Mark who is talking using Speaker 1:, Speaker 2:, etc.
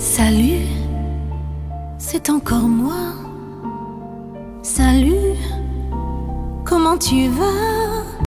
Speaker 1: Salut, c'est encore moi. Salut, comment tu vas?